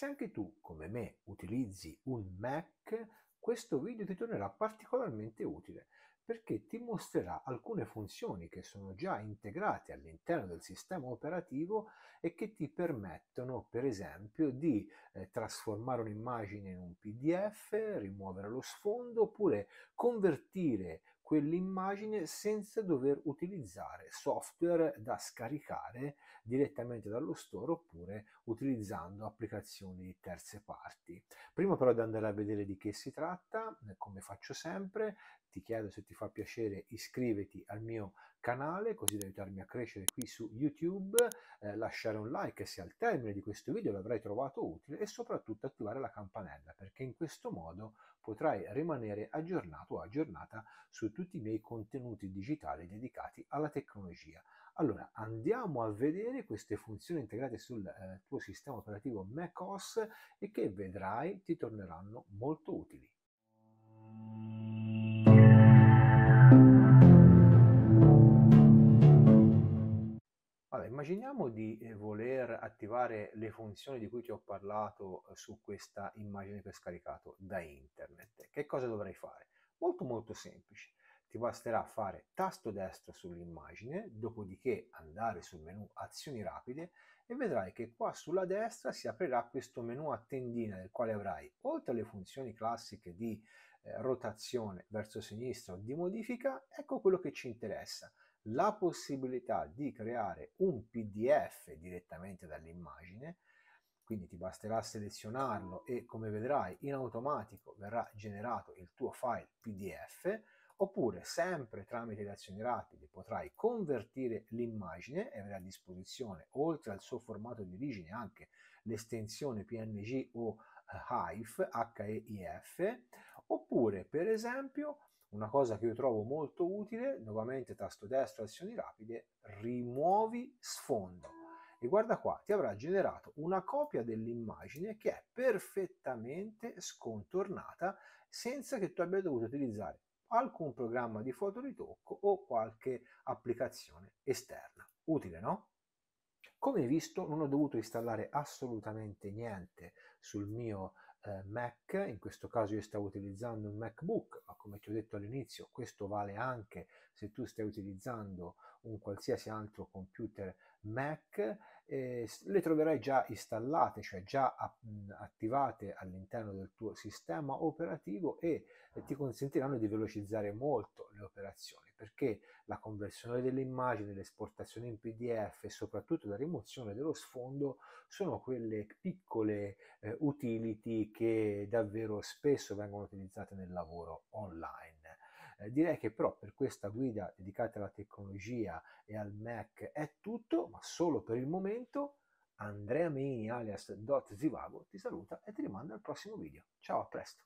Se anche tu, come me, utilizzi un Mac, questo video ti tornerà particolarmente utile perché ti mostrerà alcune funzioni che sono già integrate all'interno del sistema operativo e che ti permettono, per esempio, di eh, trasformare un'immagine in un PDF, rimuovere lo sfondo oppure convertire quell'immagine senza dover utilizzare software da scaricare direttamente dallo store oppure utilizzando applicazioni di terze parti. Prima però di andare a vedere di che si tratta, come faccio sempre, ti chiedo se ti fa piacere iscriviti al mio canale così da aiutarmi a crescere qui su YouTube, eh, lasciare un like se al termine di questo video l'avrai trovato utile e soprattutto attivare la campanella perché in questo modo potrai rimanere aggiornato o aggiornata su tutti i miei contenuti digitali dedicati alla tecnologia. Allora andiamo a vedere queste funzioni integrate sul eh, tuo sistema operativo macOS e che vedrai ti torneranno molto utili. Immaginiamo di eh, voler attivare le funzioni di cui ti ho parlato eh, su questa immagine che ho scaricato da internet. Che cosa dovrei fare? Molto molto semplice. Ti basterà fare tasto destro sull'immagine, dopodiché andare sul menu azioni rapide e vedrai che qua sulla destra si aprirà questo menu a tendina nel quale avrai, oltre alle funzioni classiche di eh, rotazione verso sinistra o di modifica, ecco quello che ci interessa la possibilità di creare un PDF direttamente dall'immagine, quindi ti basterà selezionarlo e come vedrai in automatico verrà generato il tuo file PDF, oppure sempre tramite le azioni rapide potrai convertire l'immagine e avrai a disposizione oltre al suo formato di origine anche l'estensione PNG o HEIF, HEIF, oppure per esempio una cosa che io trovo molto utile, nuovamente tasto destro, azioni rapide, rimuovi sfondo. E guarda qua, ti avrà generato una copia dell'immagine che è perfettamente scontornata senza che tu abbia dovuto utilizzare alcun programma di fotoritocco o qualche applicazione esterna. Utile, no? Come hai visto non ho dovuto installare assolutamente niente sul mio eh, Mac, in questo caso io stavo utilizzando un MacBook, ma come ti ho detto all'inizio questo vale anche se tu stai utilizzando un qualsiasi altro computer Mac, eh, le troverai già installate, cioè già attivate all'interno del tuo sistema operativo e ti consentiranno di velocizzare molto le operazioni perché la conversione delle immagini, l'esportazione in PDF e soprattutto la rimozione dello sfondo sono quelle piccole utility che davvero spesso vengono utilizzate nel lavoro online. Eh, direi che però per questa guida dedicata alla tecnologia e al Mac è tutto, ma solo per il momento. Andrea Meini alias Dot Zivago ti saluta e ti rimanda al prossimo video. Ciao, a presto!